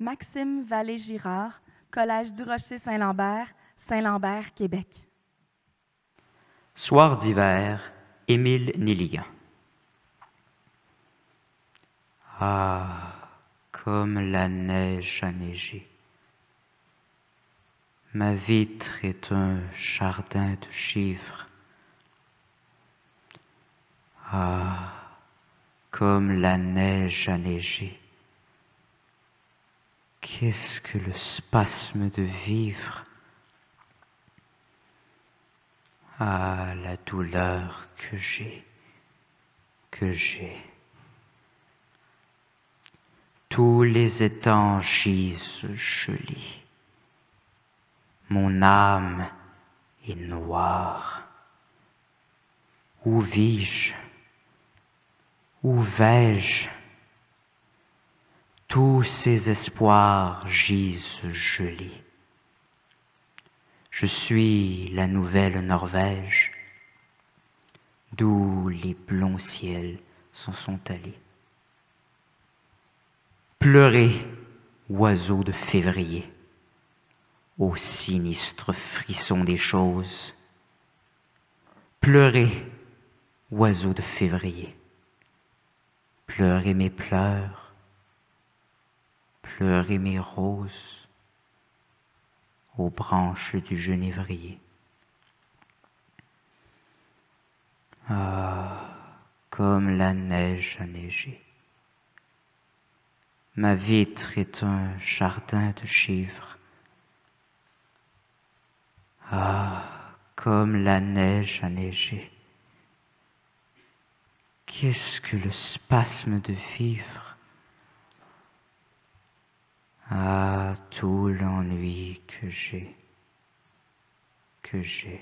Maxime Vallée-Girard, Collège du Rocher-Saint-Lambert, Saint-Lambert, Québec. Soir d'hiver, Émile Nilligan. Ah, comme la neige a neigé. Ma vitre est un jardin de givre. Ah, comme la neige a neigé. Qu'est-ce que le spasme de vivre Ah, la douleur que j'ai, que j'ai? Tous les étangs gisent lis mon âme est noire. Où vis-je? Où vais-je? Tous ces espoirs gisent jolis. Je suis la nouvelle Norvège, d'où les blonds ciels s'en sont allés. Pleurez, oiseaux de février au sinistre frisson des choses. Pleurez, oiseaux de février, pleurez mes pleurs, pleurez mes roses aux branches du genévrier. Ah, comme la neige a neigé. Ma vitre est un jardin de givre ah, comme la neige a neigé. Qu'est-ce que le spasme de vivre Ah, tout l'ennui que j'ai, que j'ai.